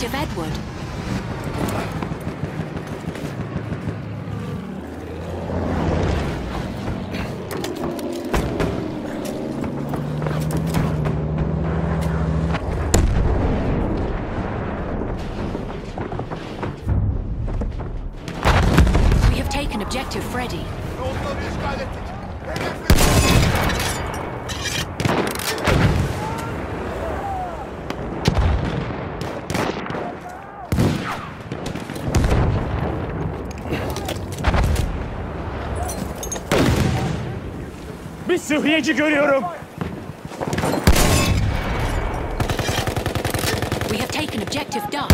Objective Edward. Görüyorum. We have taken Objective Duff.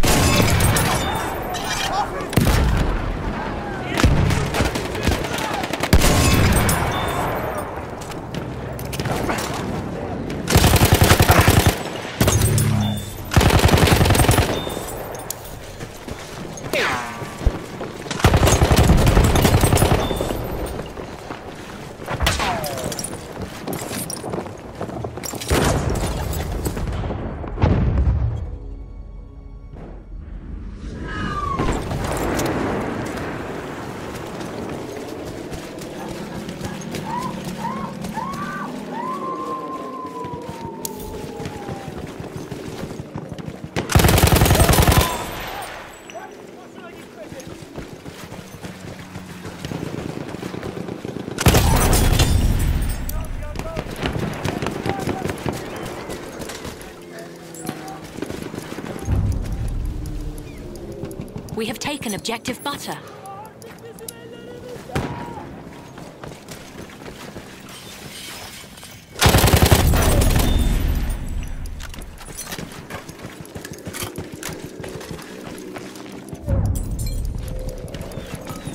We have taken Objective Butter.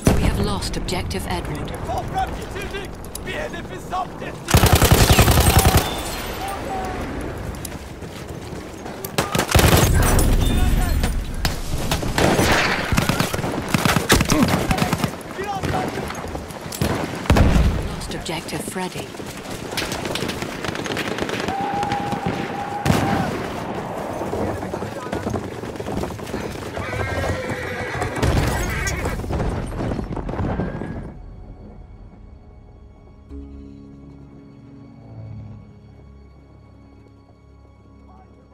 We have lost Objective Edward. Freddy.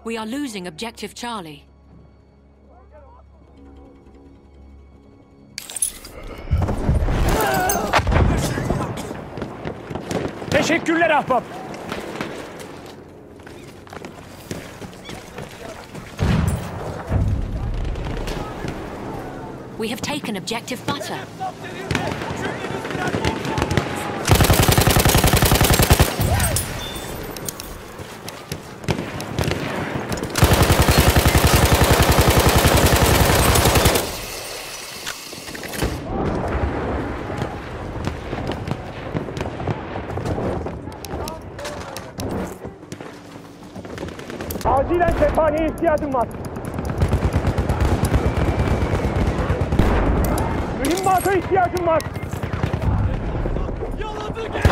We are losing Objective Charlie. Teşekkürler ahbap. We have taken Objective Butter. Acilen cephaneye ihtiyacım var. Mühimmata ihtiyacım var. Yaladı gel.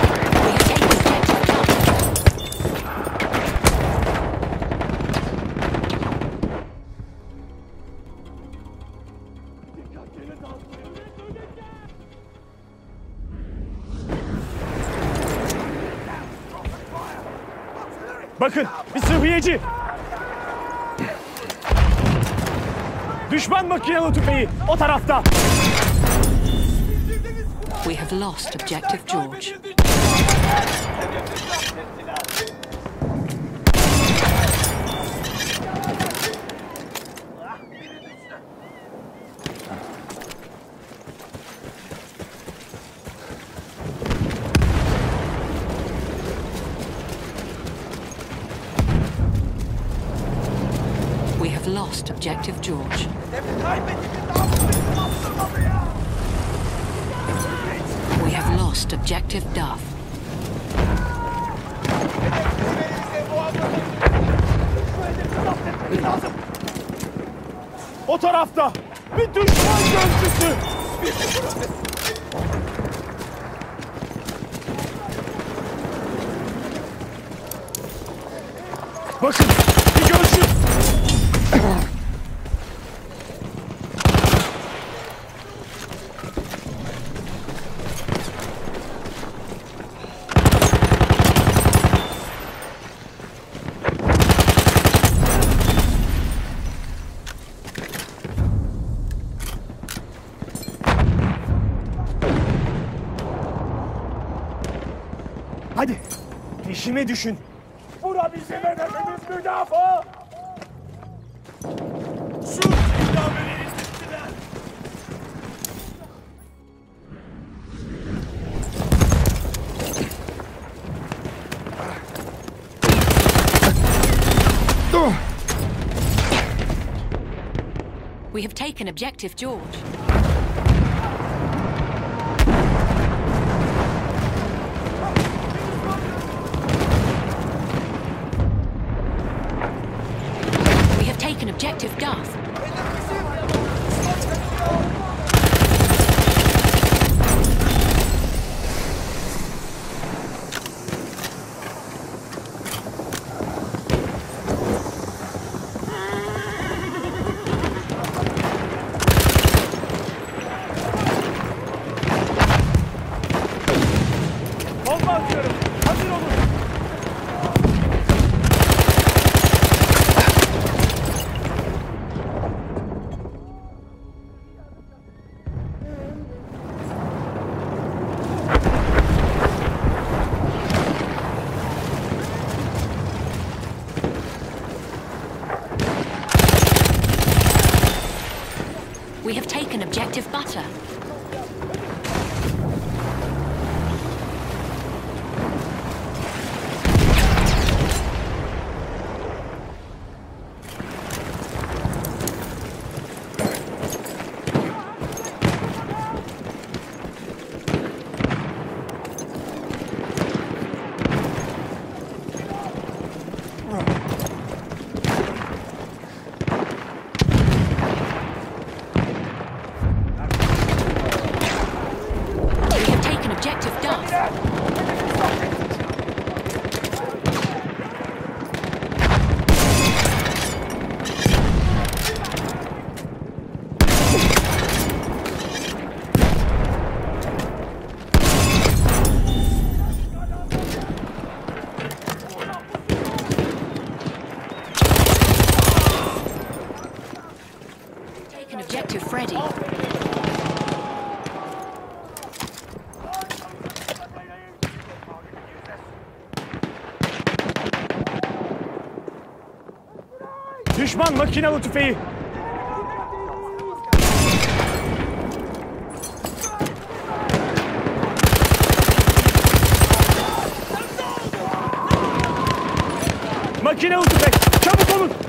Bakın bir sıhhiyeci. Düşman makinalı tüfeği o tarafta. We have lost Objective George. Lost Objective George. We have lost Objective Duff. O tarafta. Bir düşman gözcüsü. Bakın düşün. Bura bizim hedefimiz müdafaa. Indirttiler. We have taken objective George. Taken objective Butter. Freddy. Düşman makinalı tüfeği. Makinalı tüfek. Çabuk olun.